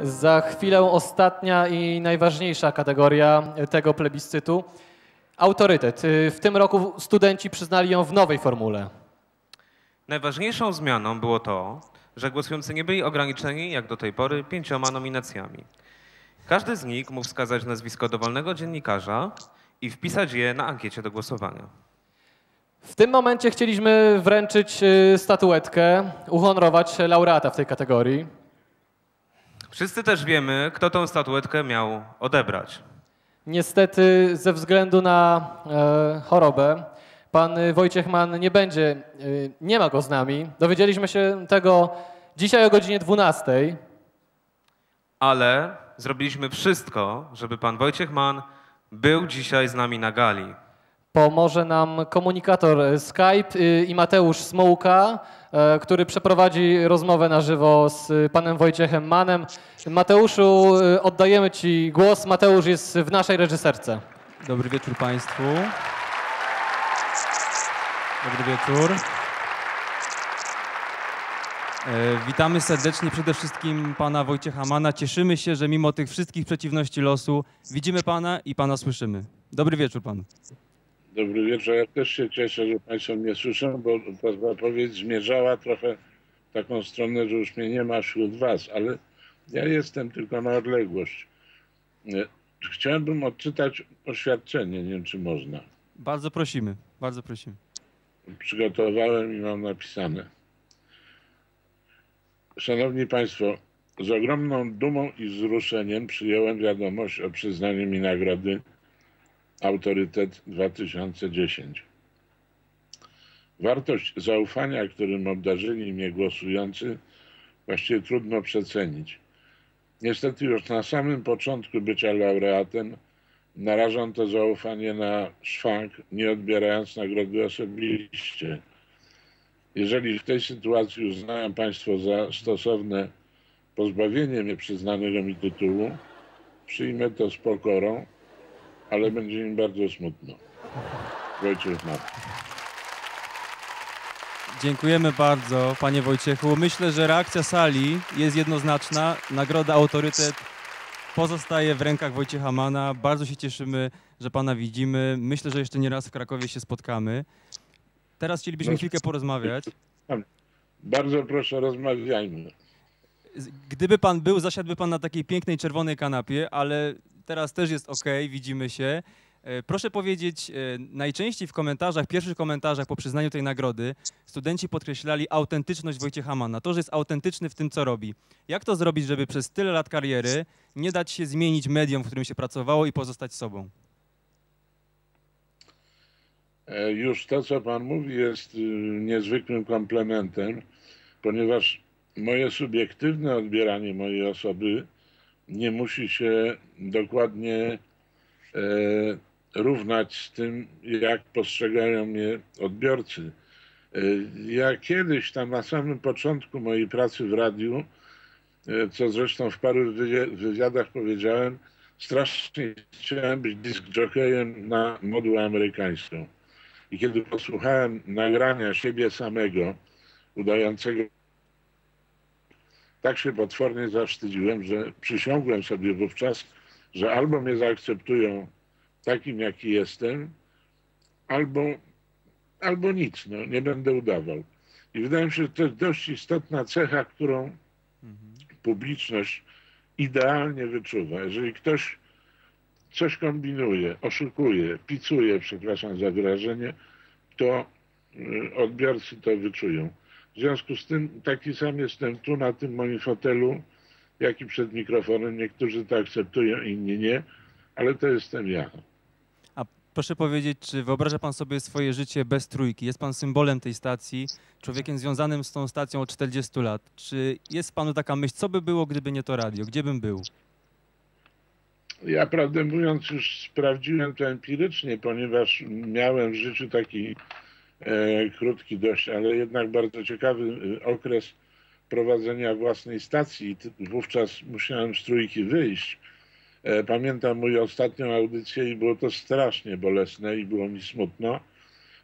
Za chwilę ostatnia i najważniejsza kategoria tego plebiscytu. Autorytet. W tym roku studenci przyznali ją w nowej formule. Najważniejszą zmianą było to, że głosujący nie byli ograniczeni, jak do tej pory, pięcioma nominacjami. Każdy z nich mógł wskazać nazwisko dowolnego dziennikarza i wpisać je na ankiecie do głosowania. W tym momencie chcieliśmy wręczyć y, statuetkę, uhonorować laureata w tej kategorii. Wszyscy też wiemy, kto tą statuetkę miał odebrać. Niestety, ze względu na e, chorobę, pan Wojciech Mann nie będzie, y, nie ma go z nami. Dowiedzieliśmy się tego dzisiaj o godzinie 12. Ale zrobiliśmy wszystko, żeby pan Wojciech Mann był dzisiaj z nami na gali. Pomoże nam komunikator e, Skype y, i Mateusz Smołka, e, który przeprowadzi rozmowę na żywo z panem Wojciechem Manem. Mateuszu, y, oddajemy ci głos. Mateusz jest w naszej reżyserce. Dobry wieczór Państwu. Dobry wieczór. E, Witamy serdecznie przede wszystkim pana Wojciecha Mana. Cieszymy się, że mimo tych wszystkich przeciwności losu widzimy pana i pana słyszymy. Dobry wieczór panu. Dobry wieczór. Ja też się cieszę, że Państwo mnie słyszą, bo ta zapowiedź zmierzała trochę w taką stronę, że już mnie nie ma wśród Was, ale ja jestem tylko na odległość. E, Chciałbym odczytać oświadczenie, nie wiem czy można. Bardzo prosimy, bardzo prosimy. Przygotowałem i mam napisane. Szanowni Państwo, z ogromną dumą i wzruszeniem przyjąłem wiadomość o przyznaniu mi nagrody Autorytet 2010. Wartość zaufania, którym obdarzyli mnie głosujący, właściwie trudno przecenić. Niestety już na samym początku bycia laureatem narażam to zaufanie na szwank, nie odbierając nagrody osobiście. Jeżeli w tej sytuacji uznają Państwo za stosowne pozbawienie mnie przyznanego mi tytułu, przyjmę to z pokorą, ale będzie mi bardzo smutno. Wojciech Mat. Dziękujemy bardzo panie Wojciechu. Myślę, że reakcja sali jest jednoznaczna. Nagroda Autorytet pozostaje w rękach Wojciecha Mana. Bardzo się cieszymy, że pana widzimy. Myślę, że jeszcze nie raz w Krakowie się spotkamy. Teraz chcielibyśmy No. chwilkę porozmawiać. Bardzo proszę, rozmawiajmy. Gdyby pan był, zasiadłby pan na takiej pięknej czerwonej kanapie, ale teraz też jest ok, widzimy się. E, Proszę powiedzieć, e, najczęściej w komentarzach, pierwszych komentarzach po przyznaniu tej nagrody studenci podkreślali autentyczność Wojciecha Manna, to, że jest autentyczny w tym, co robi. Jak to zrobić, żeby przez tyle lat kariery nie dać się zmienić mediom, w którym się pracowało i pozostać sobą? E, Już to, co Pan mówi, jest y, niezwykłym komplementem, ponieważ moje subiektywne odbieranie mojej osoby nie musi się dokładnie e, równać z tym, jak postrzegają mnie odbiorcy. E, Ja kiedyś tam na samym początku mojej pracy w radiu, e, co zresztą w paru wywi- wywiadach powiedziałem, strasznie chciałem być disc jockeyem na modułę amerykańską. I kiedy posłuchałem nagrania siebie samego, udającego, tak się potwornie zawstydziłem, że przysiągłem sobie wówczas, że albo mnie zaakceptują takim, jaki jestem, albo, albo nic, no, nie będę udawał. I wydaje mi się, że to jest dość istotna cecha, którą publiczność idealnie wyczuwa. Jeżeli ktoś coś kombinuje, oszukuje, picuje, przepraszam za wyrażenie, to y, odbiorcy to wyczują. W związku z tym taki sam jestem tu na tym moim fotelu, jak i przed mikrofonem. Niektórzy to akceptują, inni nie, ale to jestem ja. A proszę powiedzieć, czy wyobraża pan sobie swoje życie bez trójki? Jest pan symbolem tej stacji, człowiekiem związanym z tą stacją od 40 lat. Czy jest panu taka myśl, co by było, gdyby nie to radio? Gdzie bym był? Ja prawdę mówiąc już sprawdziłem to empirycznie, ponieważ miałem w życiu taki krótki dość, ale jednak bardzo ciekawy e, okres prowadzenia własnej stacji. Wówczas musiałem z trójki wyjść. E, pamiętam moją ostatnią audycję i było to strasznie bolesne i było mi smutno.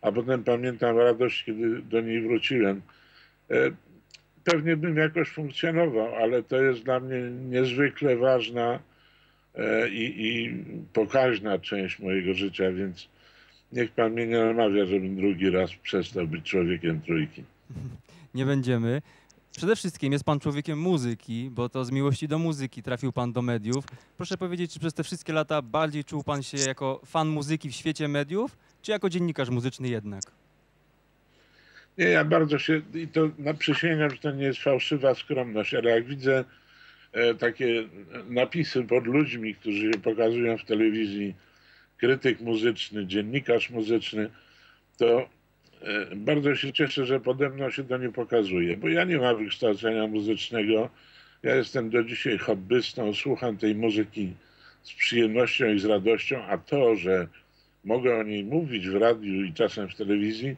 A potem pamiętam radość, kiedy do niej wróciłem. E, pewnie bym jakoś funkcjonował, ale to jest dla mnie niezwykle ważna e, i, i pokaźna część mojego życia, więc niech pan mnie nie namawia, żebym drugi raz przestał być człowiekiem trójki. Nie będziemy. Przede wszystkim jest pan człowiekiem muzyki, bo to z miłości do muzyki trafił pan do mediów. Proszę powiedzieć, czy przez te wszystkie lata bardziej czuł pan się jako fan muzyki w świecie mediów, czy jako dziennikarz muzyczny jednak? Nie, ja bardzo się, i to na przysięgam, że to nie jest fałszywa skromność, ale jak widzę e, takie napisy pod ludźmi, którzy się pokazują w telewizji, krytyk muzyczny, dziennikarz muzyczny, to e, bardzo się cieszę, że pode mną się to nie pokazuje, bo ja nie mam wykształcenia muzycznego. Ja jestem do dzisiaj hobbystą, słucham tej muzyki z przyjemnością i z radością, a to, że mogę o niej mówić w radiu i czasem w telewizji,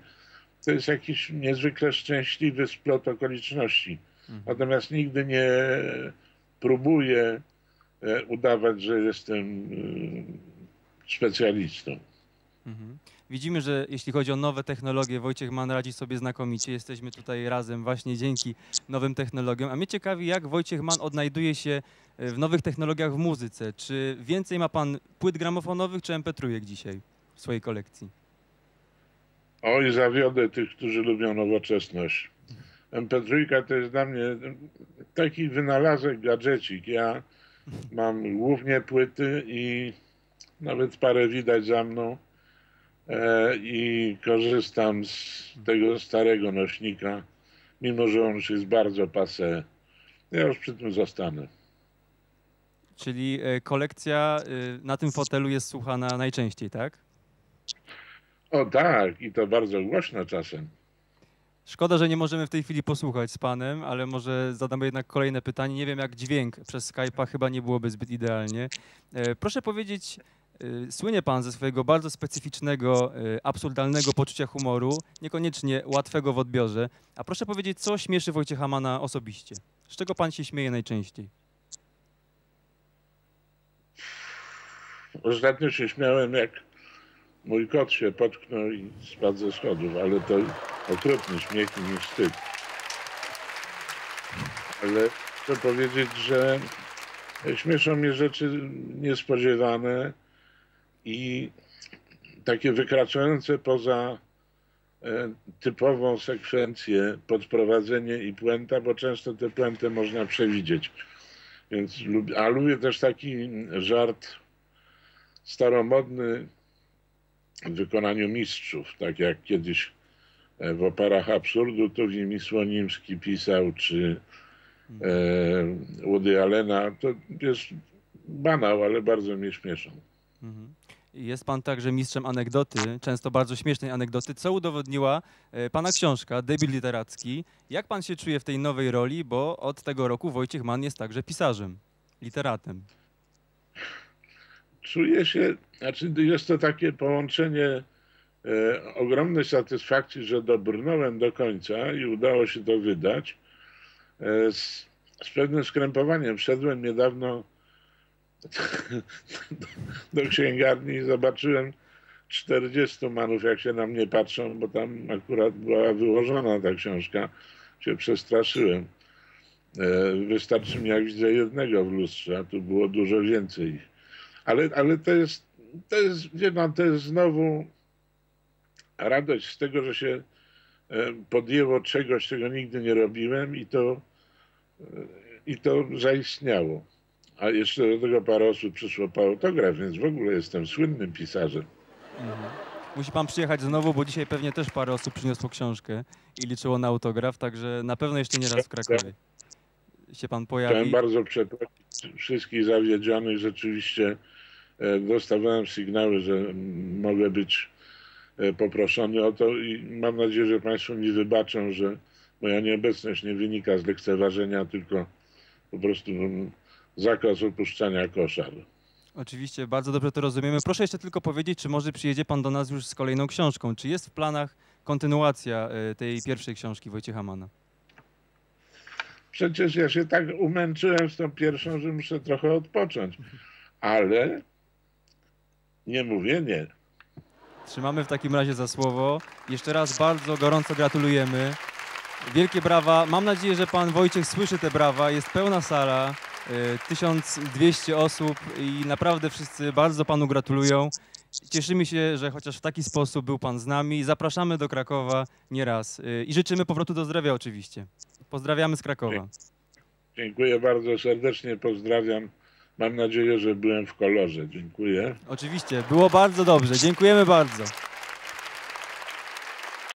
to jest jakiś niezwykle szczęśliwy splot okoliczności. Natomiast nigdy nie próbuję e, udawać, że jestem specjalistą. Mhm. Widzimy, że jeśli chodzi o nowe technologie, Wojciech Mann radzi sobie znakomicie. Jesteśmy tutaj razem właśnie dzięki nowym technologiom. A mnie ciekawi, jak Wojciech Mann odnajduje się e, w nowych technologiach w muzyce. Czy więcej ma pan płyt gramofonowych, czy mp3 dzisiaj w swojej kolekcji? Oj, zawiodę tych, którzy lubią nowoczesność. MP3 to jest dla mnie taki wynalazek, gadżecik. Ja mam głównie płyty i nawet parę widać za mną e, i korzystam z tego starego nośnika, mimo że on już jest bardzo passé. Ja już przy tym zostanę. Czyli e, kolekcja e, na tym fotelu jest słuchana najczęściej, tak? O tak, i to bardzo głośno czasem. Szkoda, że nie możemy w tej chwili posłuchać z panem, ale może zadamy jednak kolejne pytanie. Nie wiem, jak dźwięk przez Skype'a chyba nie byłoby zbyt idealnie. E, Proszę powiedzieć, e, słynie pan ze swojego bardzo specyficznego, e, absurdalnego poczucia humoru, niekoniecznie łatwego w odbiorze. A proszę powiedzieć, co śmieszy Wojciecha Mana osobiście? Z czego pan się śmieje najczęściej? Ostatnio się śmiałem, jak mój kot się potknął i spadł ze schodów, ale to okropny śmiech i mi wstyd. Ale chcę powiedzieć, że śmieszą mnie rzeczy niespodziewane i takie wykraczające poza e, typową sekwencję podprowadzenie i puenta, bo często tę puentę można przewidzieć. Więc a lubię też taki żart staromodny w wykonaniu mistrzów, tak jak kiedyś e, w operach absurdu to Wimi Słonimski pisał, czy e, Woody Allena. To jest banał, ale bardzo mnie śmieszą. Mhm. Jest pan także mistrzem anegdoty, często bardzo śmiesznej anegdoty, co udowodniła e, pana książka, debil literacki. Jak pan się czuje w tej nowej roli, bo od tego roku Wojciech Mann jest także pisarzem, literatem. Czuję się, znaczy jest to takie połączenie e, ogromnej satysfakcji, że dobrnąłem do końca i udało się to wydać. E, z, z pewnym skrępowaniem wszedłem niedawno do, do księgarni i zobaczyłem 40 manów, jak się na mnie patrzą, bo tam akurat była wyłożona ta książka. Się przestraszyłem. E, Wystarczy mi, jak widzę jednego w lustrze, a tu było dużo więcej. Ale, ale to jest, to jest, wie pan, to jest znowu radość z tego, że się e, podjęło czegoś, czego nigdy nie robiłem i to, e, i to zaistniało. A jeszcze do tego parę osób przyszło po autograf, więc w ogóle jestem słynnym pisarzem. Musi pan przyjechać znowu, bo dzisiaj pewnie też parę osób przyniosło książkę i liczyło na autograf, także na pewno jeszcze nie raz w Krakowie się pan Chciałem pojawi. bardzo przeprosić wszystkich zawiedzionych. Rzeczywiście e, dostawałem sygnały, że mogę być e, poproszony o to i mam nadzieję, że Państwo mi wybaczą, że moja nieobecność nie wynika z lekceważenia, tylko po prostu mm, zakaz opuszczania koszar. Oczywiście, bardzo dobrze to rozumiemy. Proszę jeszcze tylko powiedzieć, czy może przyjedzie pan do nas już z kolejną książką? Czy jest w planach kontynuacja e, tej pierwszej książki Wojciecha Mana? Przecież ja się tak umęczyłem z tą pierwszą, że muszę trochę odpocząć. Ale nie mówię nie. Trzymamy w takim razie za słowo. Jeszcze raz bardzo gorąco gratulujemy. Wielkie brawa. Mam nadzieję, że pan Wojciech słyszy te brawa. Jest pełna sala, y, 1200 osób i naprawdę wszyscy bardzo panu gratulują. Cieszymy się, że chociaż w taki sposób był pan z nami. Zapraszamy do Krakowa nieraz y, i życzymy powrotu do zdrowia oczywiście. Pozdrawiamy z Krakowa. Dziękuję bardzo serdecznie, pozdrawiam. Mam nadzieję, że byłem w kolorze. Dziękuję. Oczywiście, było bardzo dobrze. Dziękujemy bardzo.